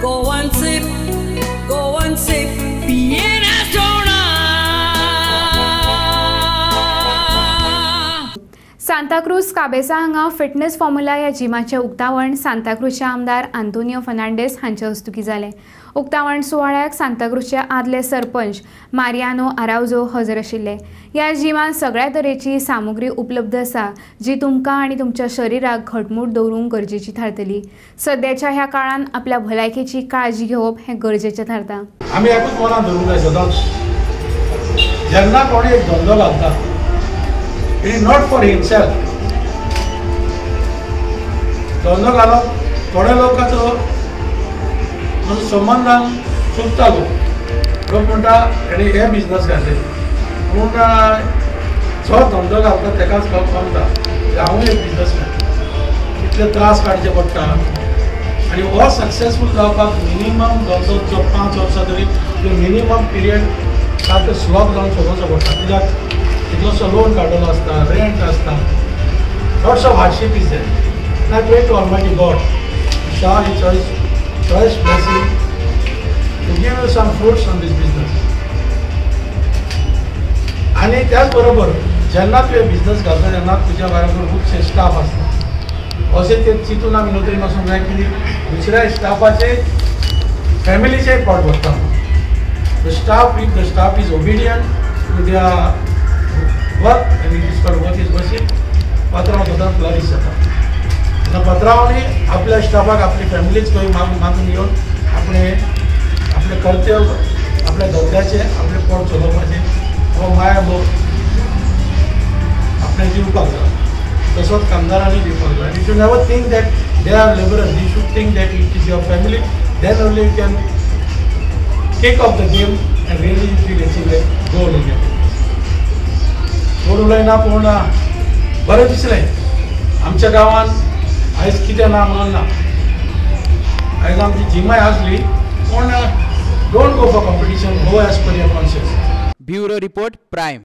Go and Santacruz काबेसा हांगा fitness formula ह्या जिमाचें उक्तावण सांताक्रूजचे आमदार आंतोनियो फर्नांडीस हांच्या हस्तुकी जालें उक्तावण सुवाळ्याक सांताक्रूजचे आदले सरपंच मारियानो आरावजो हजर आशिल्ले. ह्या जिमात सगळ्या तरेची सामुग्री उपलब्ध आसा जी तुमकां आनी तुमच्या शरिराक घटमूट दवरूंक गरजेची थारतली. सद्याच्या ह्या काळान आपल्या भलायकेची काळजी घेवप हें गरजेचें थारता. आमी एकूच मनात धरूंक जाय सदांच जेन्ना कोणी एक धंदो घालता It is not for himself. धंदो घालप थोड्या लोकांचो म्हणजे संबंधान चुकता लोक लोक म्हणटा हेणे हे बिजनस घातले. पूण जो धंदो घालता तेकाच कळटा की हांव एक बिझनसमॅन इतले त्रास काडचे पडटा. आनी हो सक्सेसफूल जावपाक मिनिमम धंदो जो पांच वर्सां तरी मिनिमम पिरियड सारको स्लॉप जावन सोदोवचो पडटा कित्याक? कितलोसो लोन काडलेलो आसता रेंट आसता lots of hardship is there I pray to almighty God Shah he choice choice blessing to give you some fruits on these business आनी त्याच बरोबर जेन्ना तुवें बिजनस घालता तेन्ना तुज्या बरोबर खुबशे स्टाफ आसता अशें ते चिंतून आमी नोकरी वचूंक जाय की दुसऱ्या स्टाफाचे फॅमिलीचे पोट भरता the staff if the staff is obedient to the work आनी it is called work is worship पात्रांव सदां फ्लरीश जाता तेन्ना पात्रांवांनी आपल्या स्टाफाक आपली फॅमिलीच खंय मागून मागून येवन आपणे आपले कर्तव्य आपल्या धंद्याचे आपले पोट चलोवपाचे हो माया मोग आपणे दिवपाक जाय तसोच कामदारांनी दिवपाक जाय you should never think that they are labourers you should think that it is your family then only you can kick off the game and really feel achieve a goal in your बोलवलंय ना पूण बरें दिसलें आमच्या गांवान आयज कितें ना म्हणून ना आयज आमची जिमाय आसली पूण don't go for competition go as per your conscious bureau report prime